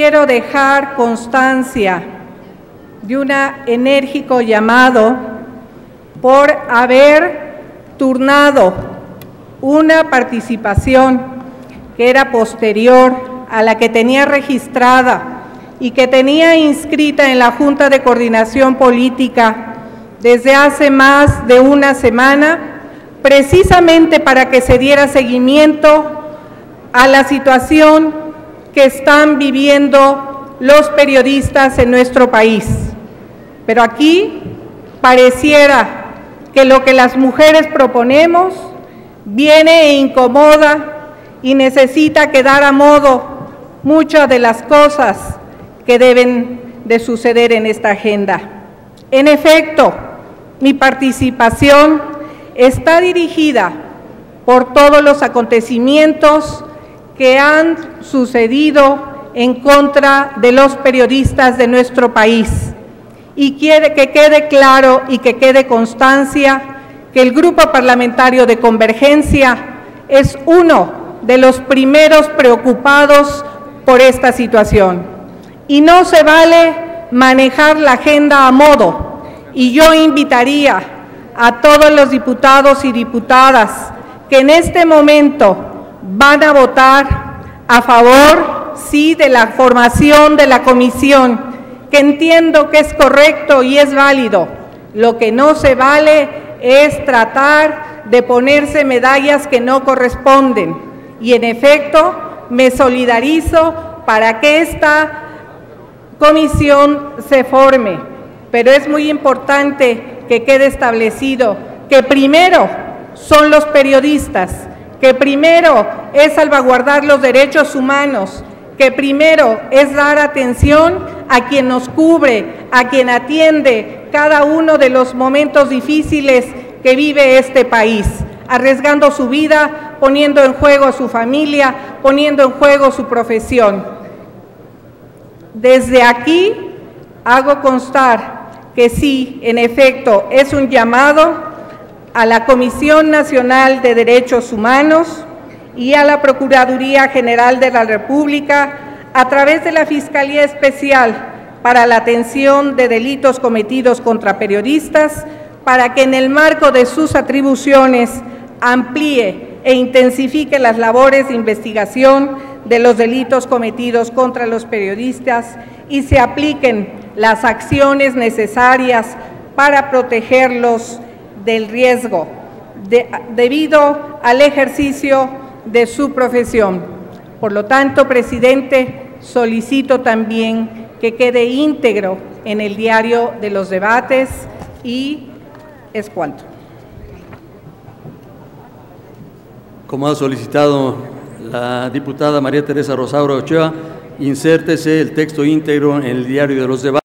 quiero dejar constancia de un enérgico llamado por haber turnado una participación que era posterior a la que tenía registrada y que tenía inscrita en la Junta de Coordinación Política desde hace más de una semana, precisamente para que se diera seguimiento a la situación que están viviendo los periodistas en nuestro país. Pero aquí pareciera que lo que las mujeres proponemos viene e incomoda y necesita quedar a modo muchas de las cosas que deben de suceder en esta agenda. En efecto, mi participación está dirigida por todos los acontecimientos que han sucedido en contra de los periodistas de nuestro país. Y quiere que quede claro y que quede constancia que el Grupo Parlamentario de Convergencia es uno de los primeros preocupados por esta situación. Y no se vale manejar la agenda a modo. Y yo invitaría a todos los diputados y diputadas que en este momento van a votar a favor, sí, de la formación de la comisión, que entiendo que es correcto y es válido. Lo que no se vale es tratar de ponerse medallas que no corresponden. Y en efecto, me solidarizo para que esta comisión se forme. Pero es muy importante que quede establecido que primero son los periodistas que primero es salvaguardar los derechos humanos, que primero es dar atención a quien nos cubre, a quien atiende cada uno de los momentos difíciles que vive este país, arriesgando su vida, poniendo en juego a su familia, poniendo en juego su profesión. Desde aquí hago constar que sí, en efecto, es un llamado a la Comisión Nacional de Derechos Humanos y a la Procuraduría General de la República a través de la Fiscalía Especial para la Atención de Delitos Cometidos contra Periodistas para que en el marco de sus atribuciones amplíe e intensifique las labores de investigación de los delitos cometidos contra los periodistas y se apliquen las acciones necesarias para protegerlos del riesgo debido al ejercicio de su profesión. Por lo tanto, presidente, solicito también que quede íntegro en el diario de los debates y es cuanto. Como ha solicitado la diputada María Teresa Rosauro Ochoa, insértese el texto íntegro en el diario de los debates.